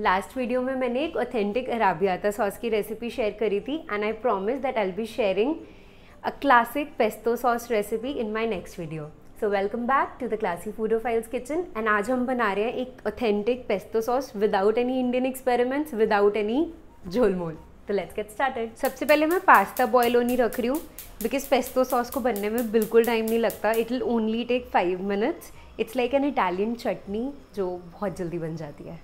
Last video में मैंने एक ऑथेंटिक अराबियाता सॉस की रेसिपी शेयर करी थी and I promise that I be sharing a classic pesto sauce recipe in my next video so welcome back to the Classy Foodophiles kitchen and आज हम बना रहे हैं एक authentic pesto sauce without any Indian experiments without any झोलमोल. तो let's get started सबसे पहले मैं पास्ता बॉयल होनी रख रही हूँ बिकॉज़ पेस्तो सॉस को बनने में बिल्कुल टाइम नहीं लगता. It will only take five minutes it's like an Italian chutney जो बहुत जल्दी बन जाती है.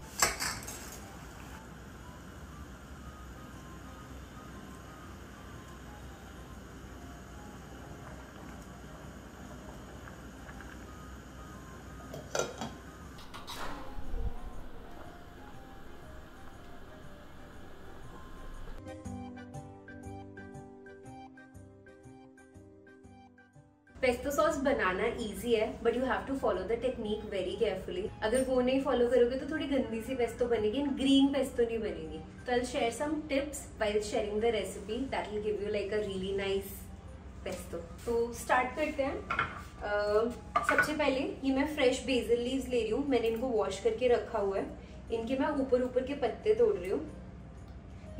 पेस्तो सॉस बनाना इजी है but you have to follow the technique very carefully अगर वो नहीं फॉलो करोगे तो थोड़ी गंदी सी पेस्तो बनेगी एंड ग्रीन पेस्तो नहीं बनेगी. तो I share some tips while sharing the recipe that will give you like a really nice pesto तो स्टार्ट करते हैं. सबसे पहले ये मैं फ्रेश बेजल लीव्स ले रही हूँ. मैंने इनको वॉश करके रखा हुआ है. इनके मैं ऊपर ऊपर के पत्ते तोड़ रही हूँ.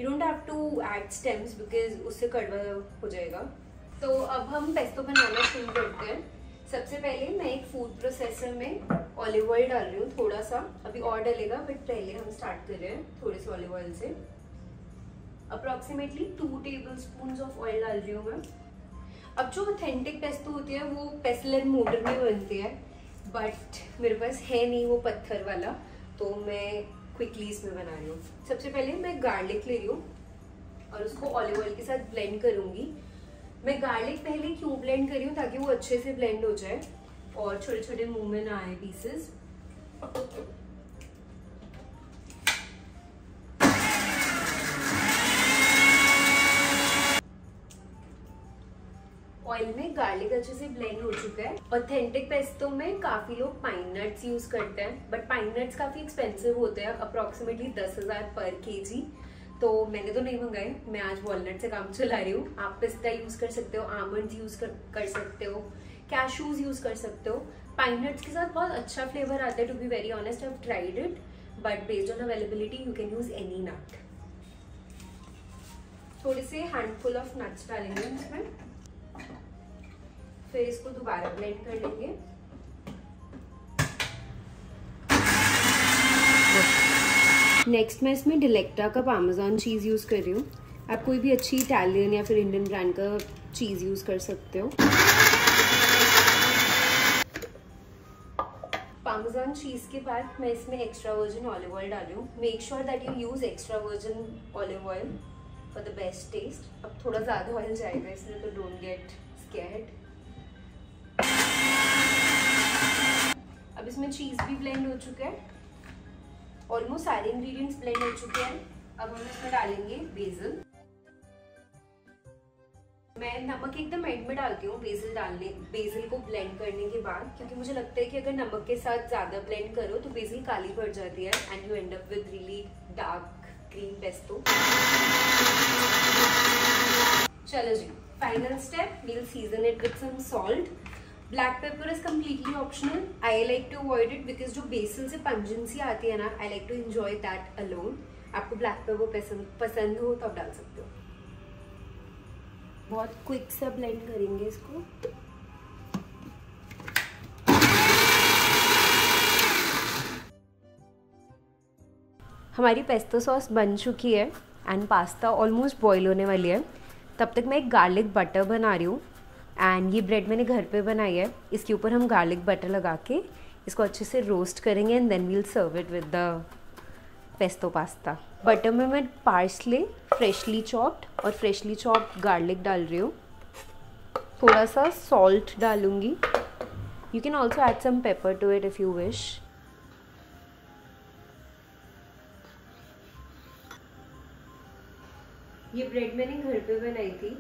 You don't have to add stems because उससे कड़वा हो जाएगा. तो अब हम पेस्तो बनाना शुरू करते हैं। सबसे पहले मैं एक फ़ूड प्रोसेसर में ऑलिव ऑयल डाल रही हूँ थोड़ा सा अभी और डलेगा बट पहले हम स्टार्ट कर रहे हैं थोड़े से ऑलिव ऑयल से। Approximately two tablespoon of oil डाल रही हूँ मैं। अब जो ऑथेंटिक पेस्तो होती है, वो पेसल एंड मोटर में बनती है। बट मेरे पास है नहीं वो पत्थर वाला तो मैं क्विकली इसमें बना रही हूँ। सबसे पहले मैं गार्लिक ले रही हूँ, और उसको ऑलिव ऑयल के साथ ब्लेंड करूँगी। मैं गार्लिक पहले क्यों ब्लेंड करी हूँ ताकि वो अच्छे से ब्लेंड हो जाए और छोटे छोटे मुँह में ना आए पीसेस ऑयल में गार्लिक अच्छे से ब्लेंड हो चुका है। ऑथेंटिक पेस्तो में काफ़ी लोग पाइन नट्स यूज़ करते हैं बट पाइन नट्स काफ़ी एक्सपेंसिव होते हैं अप्रोक्सीमेटली दस हज़ार पर केजी तो मैंने तो नहीं मंगाए मैं आज वॉलनट से काम चला रही हूँ। आप पिस्ता यूज़ कर सकते हो आमंड यूज़ कर, कर सकते हो कैशूज यूज़ कर सकते हो। पाइन नट्स के साथ बहुत अच्छा फ्लेवर आता है to be very honest I tried it but based on availability you can use any nut थोड़े से हैंडफुल ऑफ़ नट्स डालेंगे इसमें। फिर इसको दोबारा ब्लेंड कर लेंगे। नेक्स्ट मैं इसमें डिलेक्टा का पामेजान चीज़ यूज़ कर रही हूँ। आप कोई भी अच्छी इटालियन या फिर इंडियन ब्रांड का चीज़ यूज़ कर सकते हो। पामेजान चीज़ के बाद मैं इसमें एक्स्ट्रा वर्जिन ऑलिव ऑयल डाली हूँ। Make sure that you use extra virgin olive oil for the best taste अब थोड़ा ज़्यादा ऑयल जाएगा, इसलिए तो डोंट गेट स्केर्ड अब इसमें चीज़ भी ब्लेंड हो चुका है। ऑलमोस्ट सारे इंग्रेडिएंट्स ब्लेंड हो चुके हैं। अब हम इसमें डालेंगे बेजल मैं नमक एकदम एंड में डालती हूँ बेजल डालने बेजल को ब्लेंड करने के बाद, क्योंकि मुझे लगता है कि अगर नमक के साथ ज़्यादा ब्लेंड करो तो बेजल काली पड़ जाती है and you end up with really dark green pesto चलो जी final step we'll season it with some salt black pepper is completely optional I like to avoid it because जो बेसिल से pungency आती है ना I like to enjoy that alone आपको black pepper पसंद पसंद हो तो आप डाल सकते हो। बहुत क्विक सा ब्लेंड करेंगे इसको। हमारी पेस्तो सॉस बन चुकी है एंड पास्ता ऑलमोस्ट बॉईल होने वाली है। तब तक मैं एक गार्लिक बटर बना रही हूँ। एंड ये ब्रेड मैंने घर पे बनाई है। इसके ऊपर हम गार्लिक बटर लगा के इसको अच्छे से रोस्ट करेंगे and then we'll serve it with the pesto pasta butter में मैं पार्सले फ्रेशली चॉप्ड और फ्रेशली चॉप्ड गार्लिक डाल रही हूँ। थोड़ा सा सॉल्ट डालूँगी। You can also add some pepper to it if you wish ये ब्रेड मैंने घर पे बनाई थी।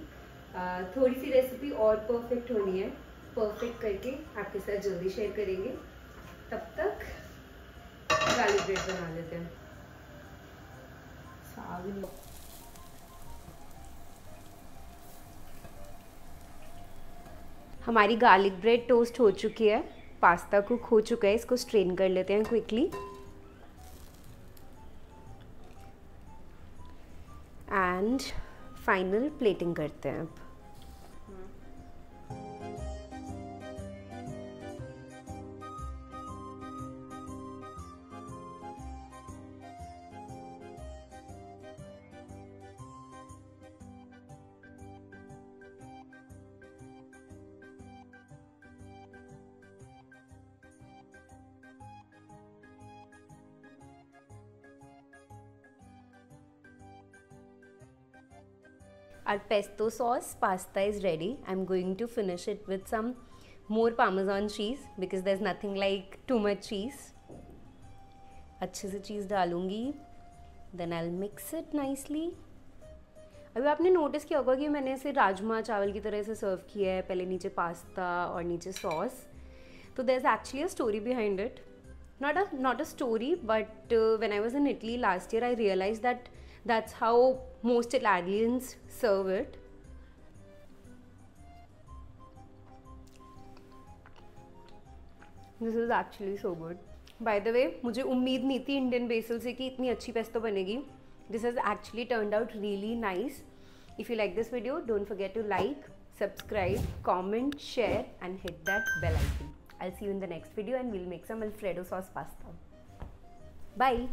थोड़ी सी रेसिपी और परफेक्ट होनी है। परफेक्ट करके आपके साथ जल्दी शेयर करेंगे। तब तक गार्लिक ब्रेड बना लेते हैं। हमारी गार्लिक ब्रेड टोस्ट हो चुकी है। पास्ता कुक हो चुका है। इसको स्ट्रेन कर लेते हैं क्विकली फाइनल प्लेटिंग करते हैं अब। Our pesto sauce pasta is ready. I'm going to finish it with some more parmesan cheese because there's nothing like too much cheese. अच्छे से चीज़ डालूँगी then I mix it nicely अभी आपने notice किया होगा कि मैंने इसे राजमा चावल की तरह से सर्व किया है पहले नीचे पास्ता और नीचे सॉस तो there is actually a story behind it a not a story but uh, when i was in italy last year i realized that that's how most italians serve it this is actually so good by the way मुझे उम्मीद नहीं थी Indian basal से कि इतनी अच्छी pesto बनेगी this is actually turned out really nice if you like this video don't forget to like subscribe comment share and hit that bell icon i'll see you in the next video and we'll make some alfredo sauce pasta bye